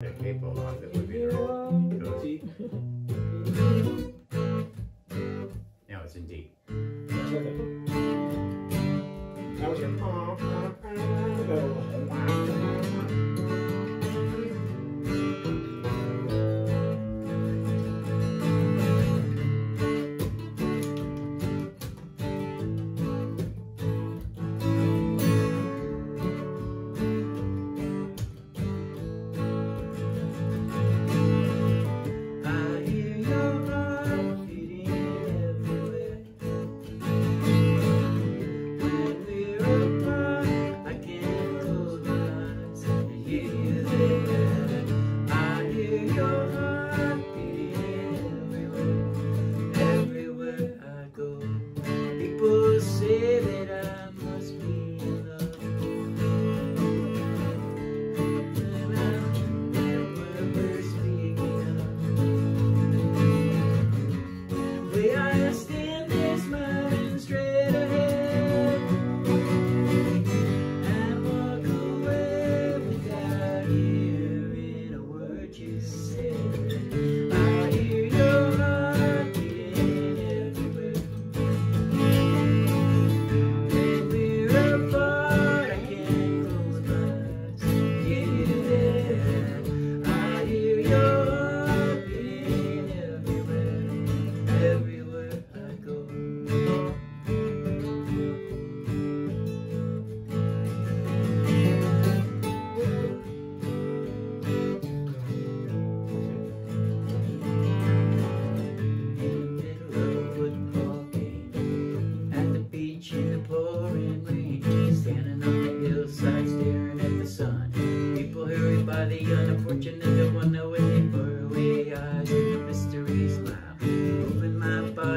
There people on that would be there. Now it's in D. Okay. That was your.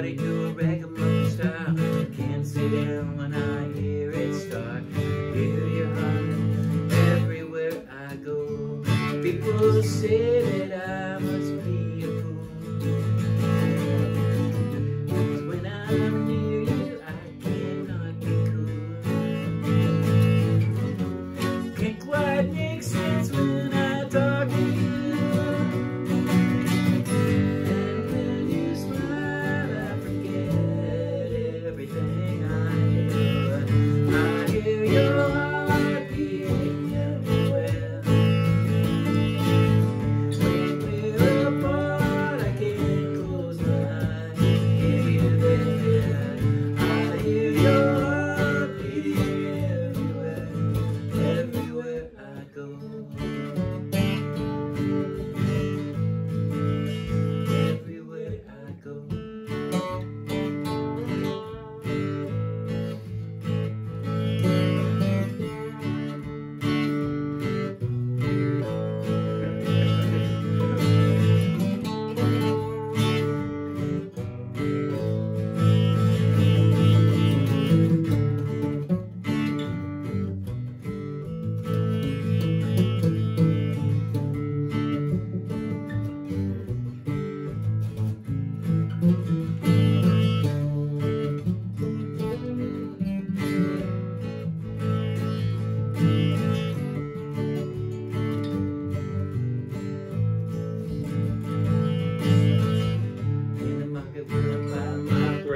everybody do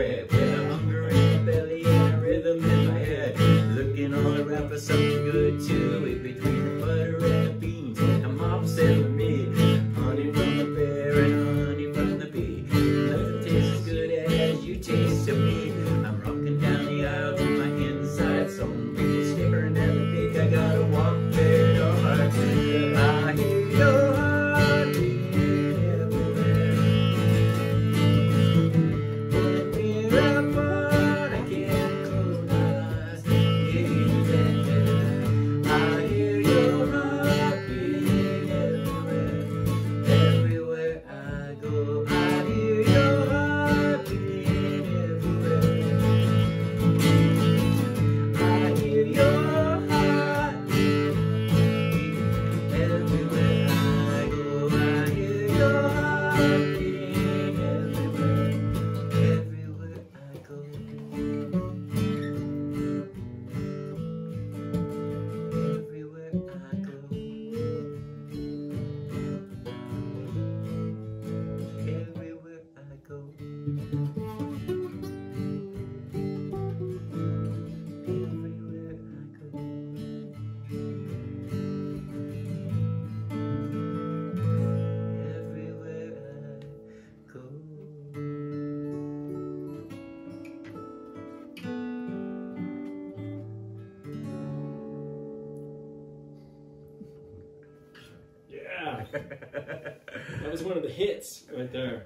crib. That was one of the hits right there.